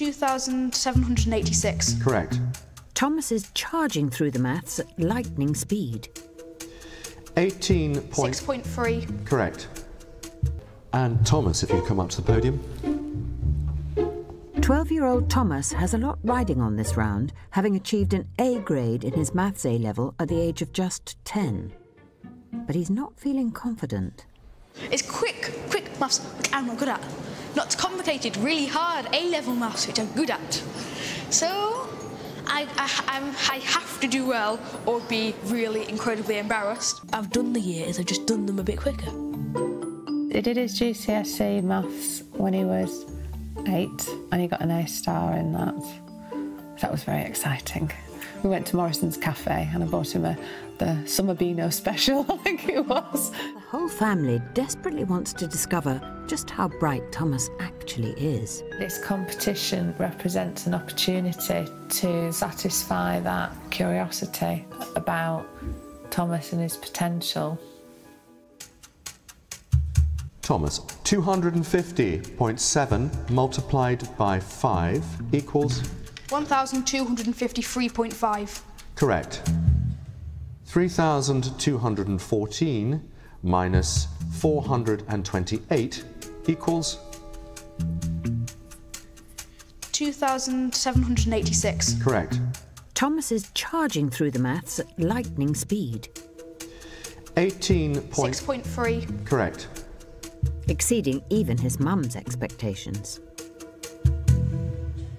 2,786. Correct. Thomas is charging through the maths at lightning speed. 18 point... 6.3. Correct. And Thomas, if you come up to the podium. 12 year old Thomas has a lot riding on this round, having achieved an A grade in his maths A level at the age of just 10. But he's not feeling confident. It's quick, quick maths, which I'm not good at. Not complicated, really hard A level maths, which I'm good at. So, I, I, I'm, I have to do well or be really incredibly embarrassed. I've done the years, I've just done them a bit quicker. He did his GCSE maths when he was eight and he got an A star in that. That was very exciting. We went to Morrison's Cafe and I bought him a the Summer Beano special, I think it was. The whole family desperately wants to discover just how bright Thomas actually is. This competition represents an opportunity to satisfy that curiosity about Thomas and his potential. Thomas, 250.7 multiplied by 5 equals? 1,253.5. Correct. 3,214 minus 428 equals? 2,786. Correct. Thomas is charging through the maths at lightning speed. 18 point... 6.3. Correct. Exceeding even his mum's expectations.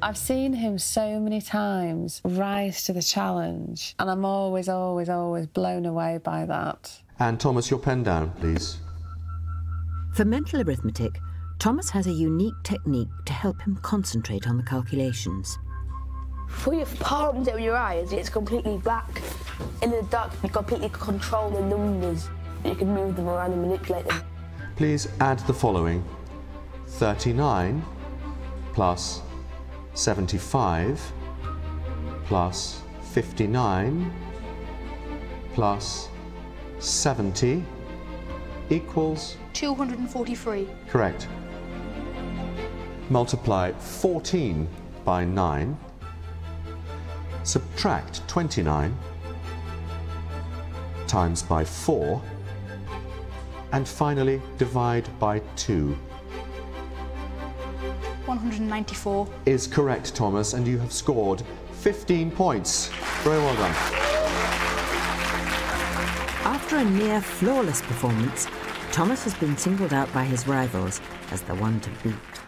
I've seen him so many times rise to the challenge, and I'm always, always, always blown away by that. And Thomas, your pen down, please. For mental arithmetic, Thomas has a unique technique to help him concentrate on the calculations. Put your palms over your eyes, it's completely black. In the dark, you completely control the numbers. You can move them around and manipulate them. Please add the following 39 plus 75 plus 59 plus 70 equals 243. correct. Multiply 14 by 9. Subtract 29 times by 4 and finally divide by 2 194. is correct, Thomas, and you have scored 15 points. Very well done. After a near flawless performance, Thomas has been singled out by his rivals as the one to beat.